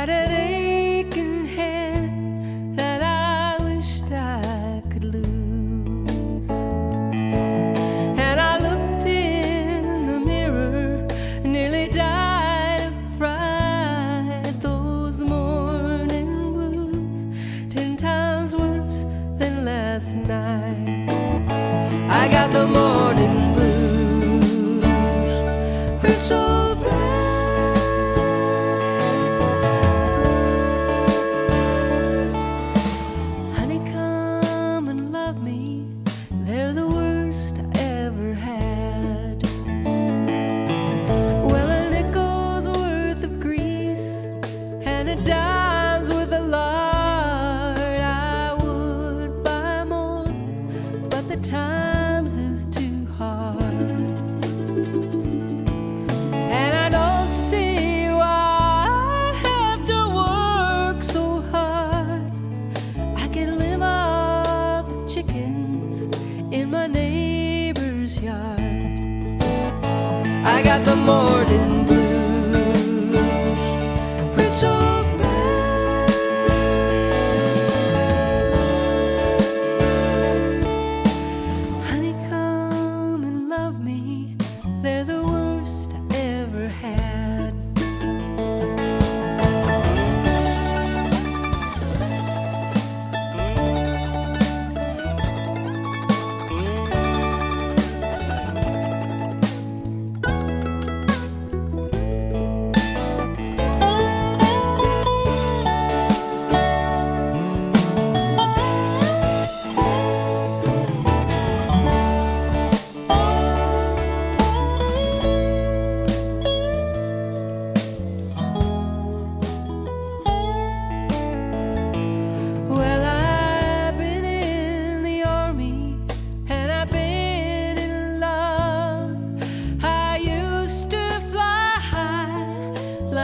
had an aching head that I wished I could lose. And I looked in the mirror, nearly died of fright. Those morning blues, ten times worse than last night. I got the morning. And a dime's worth of lard. I would buy more, but the times is too hard. And I don't see why I have to work so hard. I can live off the chickens in my neighbor's yard. I got the morning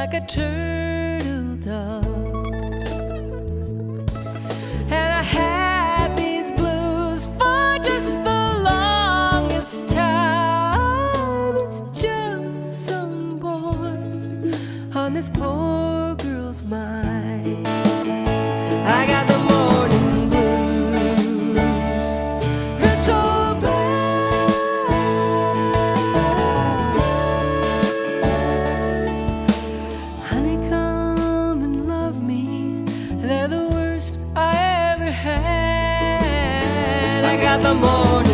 like a turtle dove. And I had these blues for just the longest time. It's just some boy on this poor girl's mind. I got They're